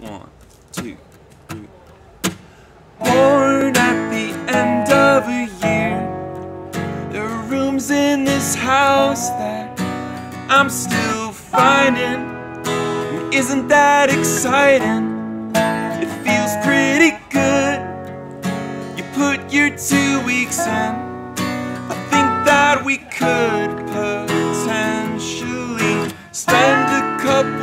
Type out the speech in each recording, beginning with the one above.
One, two, three. Born at the end of a year. There are rooms in this house that I'm still finding. Isn't that exciting? It feels pretty good. You put your two weeks in. I think that we could potentially spend a couple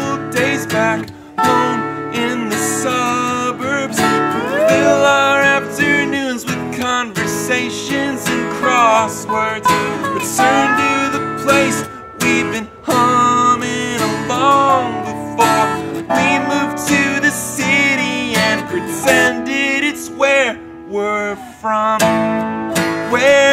conversations and crosswords. Return to the place we've been humming along before. We moved to the city and pretended it's where we're from. Where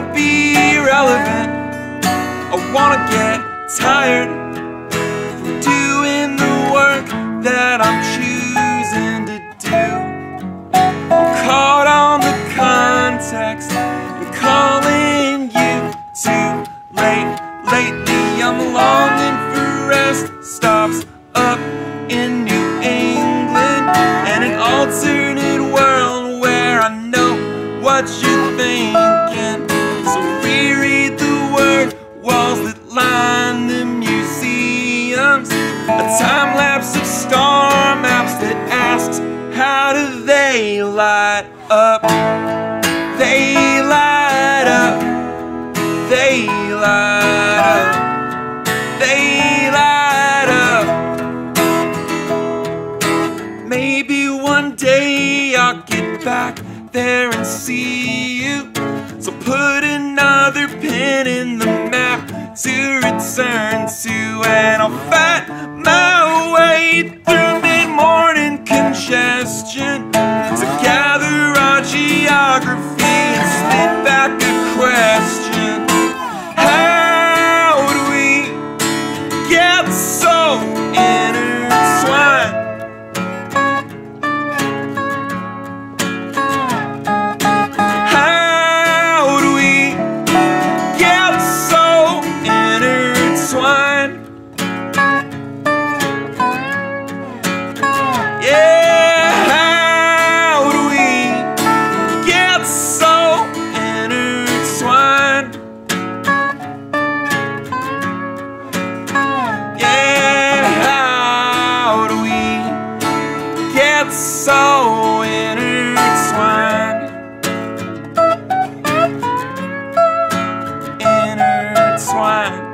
wanna be relevant. I wanna get tired from doing the work that I'm choosing to do. I'm caught on the context and calling you too late. Lately, I'm longing for rest stops up in New England and an alternate world where I know what you're thinking. Museums. A time lapse of star maps that asks, how do they light up? They light up. They light up. They light up. Maybe one day I'll get back there and see you. So put another pin in the map to return to, and I'll fight my way through mid morning congestion. so intertwined. Intertwined.